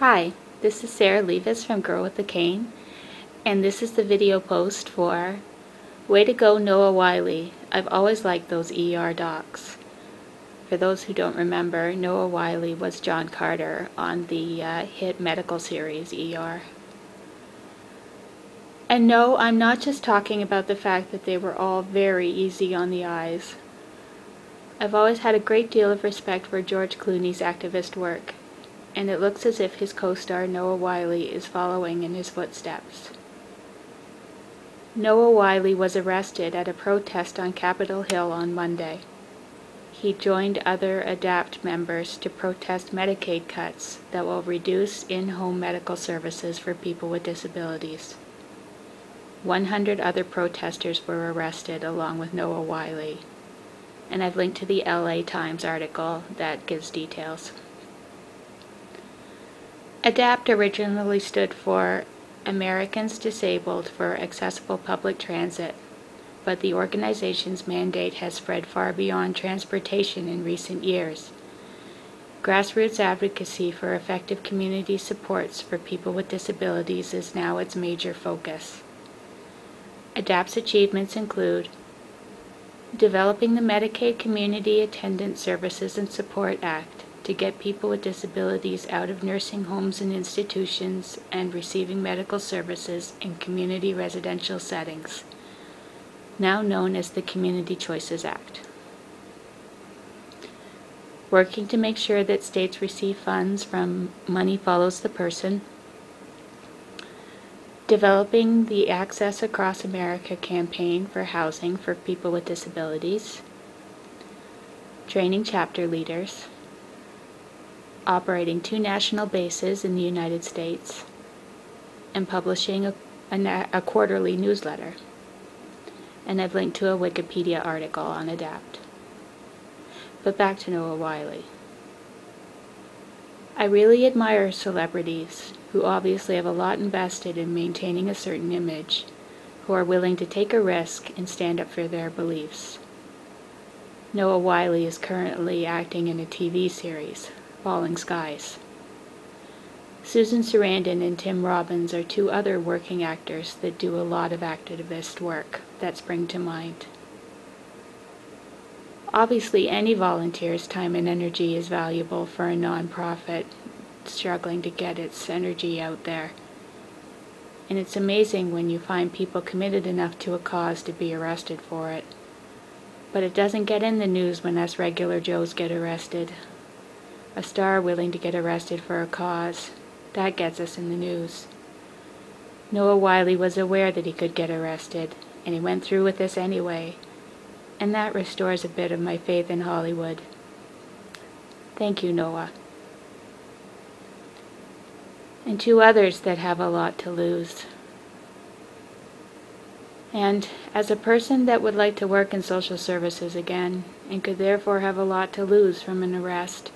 Hi, this is Sarah Levis from Girl with a Cane, and this is the video post for Way to Go Noah Wyle. I've always liked those ER docs. For those who don't remember, Noah Wyle was John Carter on the uh, hit medical series ER. And no, I'm not just talking about the fact that they were all very easy on the eyes. I've always had a great deal of respect for George Clooney's activist work and it looks as if his co-star Noah Wyle is following in his footsteps. Noah Wyle was arrested at a protest on Capitol Hill on Monday. He joined other ADAPT members to protest Medicaid cuts that will reduce in-home medical services for people with disabilities. 100 other protesters were arrested along with Noah Wyle, and I've linked to the LA Times article that gives details. ADAPT originally stood for Americans Disabled for Accessible Public Transit, but the organization's mandate has spread far beyond transportation in recent years. Grassroots advocacy for effective community supports for people with disabilities is now its major focus. ADAPT's achievements include developing the Medicaid Community Attendant Services and Support Act, to get people with disabilities out of nursing homes and institutions and receiving medical services in community residential settings, now known as the Community Choices Act. Working to make sure that states receive funds from Money Follows the Person, developing the Access Across America campaign for housing for people with disabilities, training chapter leaders, operating two national bases in the United States, and publishing a, a, a, quarterly newsletter. And I've linked to a Wikipedia article on ADAPT. But back to Noah Wyle. I really admire celebrities who obviously have a lot invested in maintaining a certain image, who are willing to take a risk and stand up for their beliefs. Noah Wyle is currently acting in a TV series Falling Skies. Susan Sarandon and Tim Robbins are two other working actors that do a lot of activist work that spring to mind. Obviously, any volunteer's time and energy is valuable for a nonprofit struggling to get its energy out there. And it's amazing when you find people committed enough to a cause to be arrested for it. But it doesn't get in the news when us regular Joes get arrested a star willing to get arrested for a cause. That gets us in the news. Noah Wyle was aware that he could get arrested, and he went through with this anyway, and that restores a bit of my faith in Hollywood. Thank you, Noah. And two others that have a lot to lose. And as a person that would like to work in social services again, and could therefore have a lot to lose from an arrest,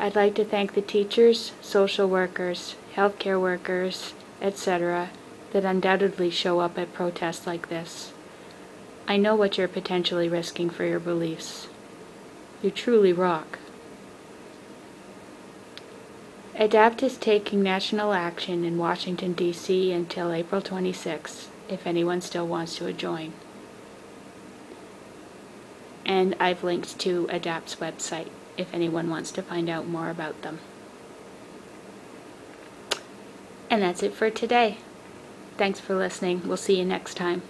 I'd like to thank the teachers, social workers, healthcare workers, etc., that undoubtedly show up at protests like this. I know what you're potentially risking for your beliefs. You truly rock. ADAPT is taking national action in Washington, D.C. until April 26, if anyone still wants to join. And I've linked to ADAPT's website if anyone wants to find out more about them. And that's it for today. Thanks for listening. We'll see you next time.